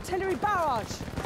artillery barrage!